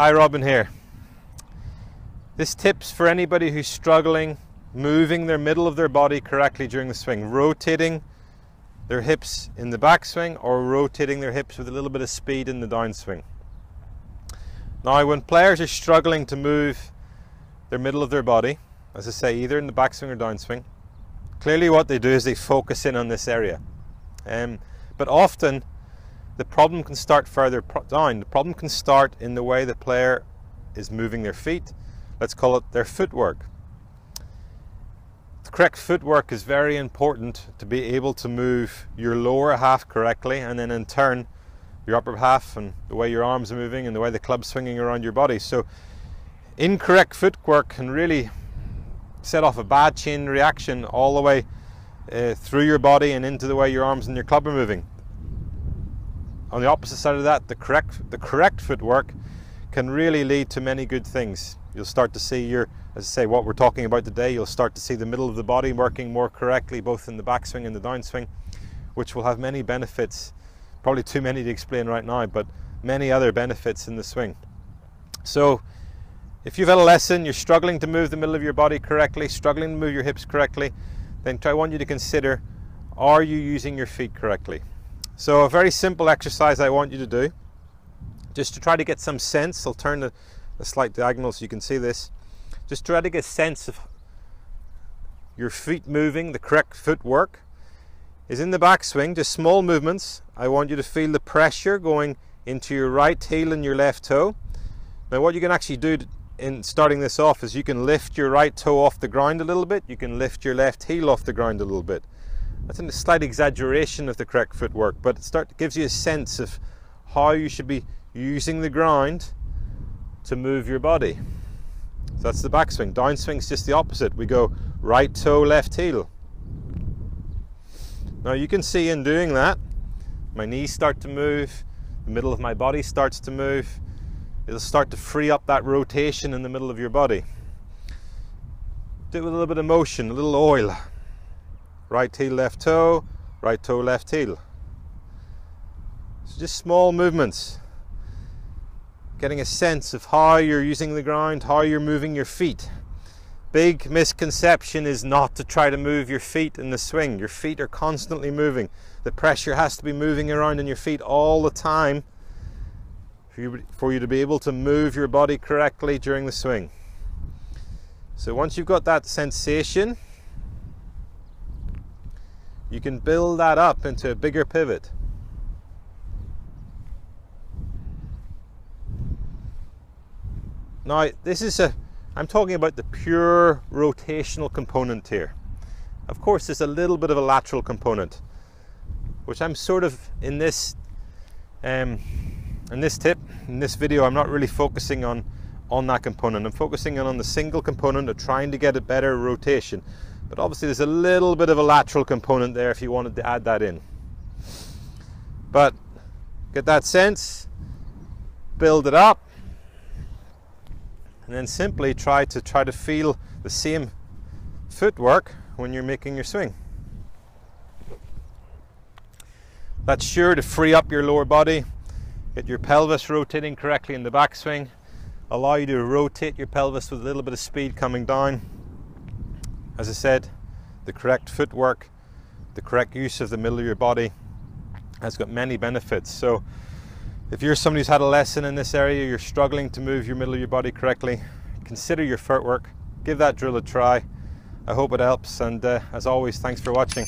Hi, Robin here. This tip's for anybody who's struggling moving their middle of their body correctly during the swing, rotating their hips in the backswing or rotating their hips with a little bit of speed in the downswing. Now, when players are struggling to move their middle of their body, as I say, either in the backswing or downswing, clearly what they do is they focus in on this area. Um, but often the problem can start further down. The problem can start in the way the player is moving their feet. Let's call it their footwork. The correct footwork is very important to be able to move your lower half correctly and then in turn your upper half and the way your arms are moving and the way the club's swinging around your body. So incorrect footwork can really set off a bad chain reaction all the way uh, through your body and into the way your arms and your club are moving. On the opposite side of that, the correct, the correct footwork can really lead to many good things. You'll start to see your, as I say, what we're talking about today, you'll start to see the middle of the body working more correctly, both in the backswing and the downswing, which will have many benefits. Probably too many to explain right now, but many other benefits in the swing. So, if you've had a lesson, you're struggling to move the middle of your body correctly, struggling to move your hips correctly, then I want you to consider are you using your feet correctly? So a very simple exercise I want you to do, just to try to get some sense, I'll turn the, the slight diagonal so you can see this, just try to get a sense of your feet moving, the correct footwork, is in the backswing, just small movements. I want you to feel the pressure going into your right heel and your left toe. Now what you can actually do in starting this off is you can lift your right toe off the ground a little bit, you can lift your left heel off the ground a little bit. That's a slight exaggeration of the correct footwork, but it start, gives you a sense of how you should be using the ground to move your body. So that's the backswing. Downswing is just the opposite. We go right toe, left heel. Now you can see in doing that, my knees start to move, the middle of my body starts to move. It'll start to free up that rotation in the middle of your body. Do it with a little bit of motion, a little oil. Right heel, left toe, right toe, left heel. So just small movements. Getting a sense of how you're using the ground, how you're moving your feet. Big misconception is not to try to move your feet in the swing. Your feet are constantly moving. The pressure has to be moving around in your feet all the time for you, for you to be able to move your body correctly during the swing. So once you've got that sensation, you can build that up into a bigger pivot. Now, this is a, I'm talking about the pure rotational component here. Of course, there's a little bit of a lateral component, which I'm sort of in this, um, in this tip, in this video, I'm not really focusing on, on that component. I'm focusing on the single component of trying to get a better rotation. But obviously there's a little bit of a lateral component there if you wanted to add that in. But get that sense, build it up, and then simply try to try to feel the same footwork when you're making your swing. That's sure to free up your lower body, get your pelvis rotating correctly in the backswing, allow you to rotate your pelvis with a little bit of speed coming down as I said, the correct footwork, the correct use of the middle of your body has got many benefits. So if you're somebody who's had a lesson in this area, you're struggling to move your middle of your body correctly, consider your footwork, give that drill a try. I hope it helps and uh, as always, thanks for watching.